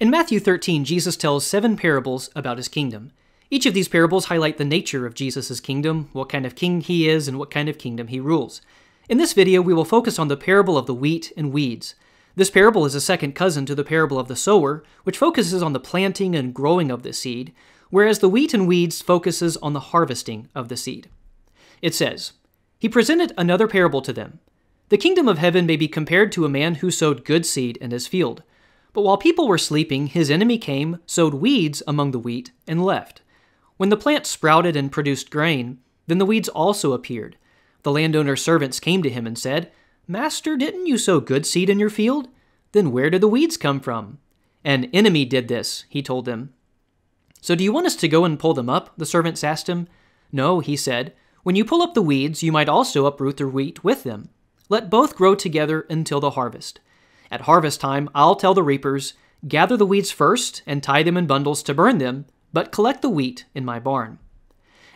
In Matthew 13, Jesus tells seven parables about his kingdom. Each of these parables highlight the nature of Jesus' kingdom, what kind of king he is, and what kind of kingdom he rules. In this video, we will focus on the parable of the wheat and weeds. This parable is a second cousin to the parable of the sower, which focuses on the planting and growing of the seed, whereas the wheat and weeds focuses on the harvesting of the seed. It says, He presented another parable to them. The kingdom of heaven may be compared to a man who sowed good seed in his field. But while people were sleeping, his enemy came, sowed weeds among the wheat, and left. When the plant sprouted and produced grain, then the weeds also appeared. The landowner's servants came to him and said, Master, didn't you sow good seed in your field? Then where did the weeds come from? An enemy did this, he told them. So do you want us to go and pull them up? The servants asked him. No, he said. When you pull up the weeds, you might also uproot the wheat with them. Let both grow together until the harvest. At harvest time, I'll tell the reapers, Gather the weeds first and tie them in bundles to burn them, but collect the wheat in my barn.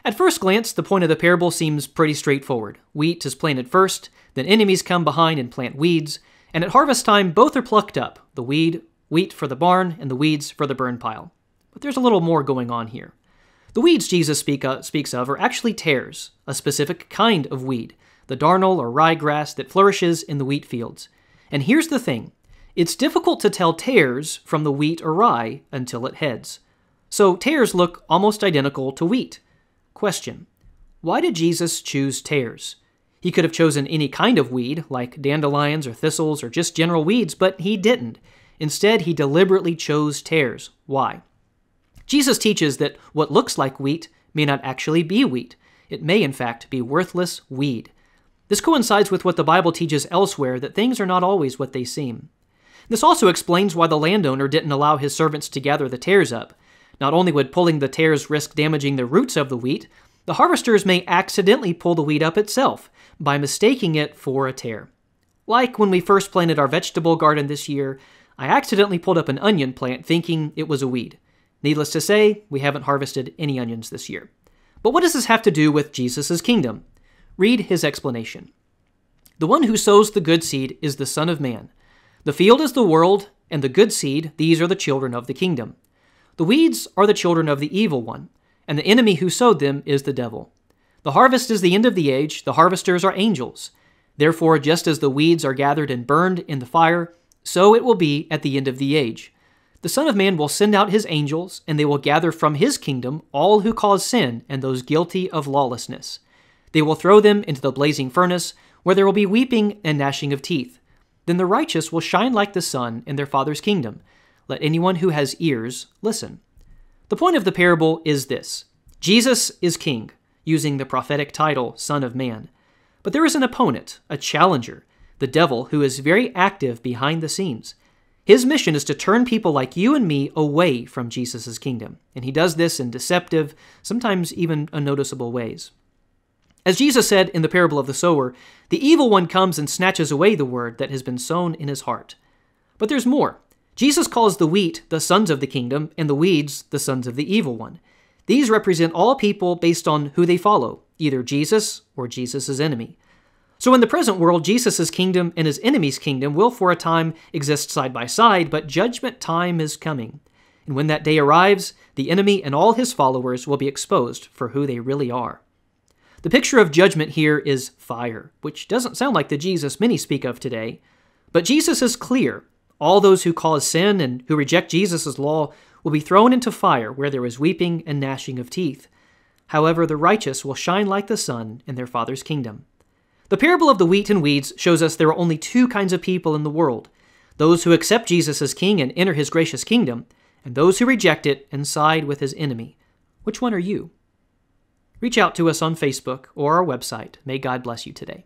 At first glance, the point of the parable seems pretty straightforward. Wheat is planted first, then enemies come behind and plant weeds, and at harvest time, both are plucked up the weed, wheat for the barn, and the weeds for the burn pile. But there's a little more going on here. The weeds Jesus speak, uh, speaks of are actually tares, a specific kind of weed, the darnel or rye grass that flourishes in the wheat fields. And here's the thing it's difficult to tell tares from the wheat or rye until it heads. So tares look almost identical to wheat. Question Why did Jesus choose tares? He could have chosen any kind of weed, like dandelions or thistles or just general weeds, but he didn't. Instead, he deliberately chose tares. Why? Jesus teaches that what looks like wheat may not actually be wheat. It may, in fact, be worthless weed. This coincides with what the Bible teaches elsewhere that things are not always what they seem. This also explains why the landowner didn't allow his servants to gather the tares up. Not only would pulling the tares risk damaging the roots of the wheat, the harvesters may accidentally pull the wheat up itself by mistaking it for a tare. Like when we first planted our vegetable garden this year, I accidentally pulled up an onion plant thinking it was a weed. Needless to say, we haven't harvested any onions this year. But what does this have to do with Jesus' kingdom? Read his explanation. The one who sows the good seed is the Son of Man. The field is the world, and the good seed, these are the children of the kingdom. The weeds are the children of the evil one, and the enemy who sowed them is the devil. The harvest is the end of the age, the harvesters are angels. Therefore, just as the weeds are gathered and burned in the fire, so it will be at the end of the age. The Son of Man will send out his angels, and they will gather from his kingdom all who cause sin and those guilty of lawlessness. They will throw them into the blazing furnace, where there will be weeping and gnashing of teeth. Then the righteous will shine like the sun in their Father's kingdom. Let anyone who has ears listen. The point of the parable is this Jesus is king, using the prophetic title Son of Man. But there is an opponent, a challenger, the devil, who is very active behind the scenes. His mission is to turn people like you and me away from Jesus' kingdom, and he does this in deceptive, sometimes even unnoticeable ways. As Jesus said in the parable of the sower, the evil one comes and snatches away the word that has been sown in his heart. But there's more. Jesus calls the wheat the sons of the kingdom and the weeds the sons of the evil one. These represent all people based on who they follow, either Jesus or Jesus' enemy. So in the present world, Jesus' kingdom and his enemy's kingdom will for a time exist side by side, but judgment time is coming. And when that day arrives, the enemy and all his followers will be exposed for who they really are. The picture of judgment here is fire, which doesn't sound like the Jesus many speak of today. But Jesus is clear. All those who cause sin and who reject Jesus' law will be thrown into fire where there is weeping and gnashing of teeth. However, the righteous will shine like the sun in their Father's kingdom. The parable of the wheat and weeds shows us there are only two kinds of people in the world those who accept Jesus as king and enter his gracious kingdom, and those who reject it and side with his enemy. Which one are you? Reach out to us on Facebook or our website. May God bless you today.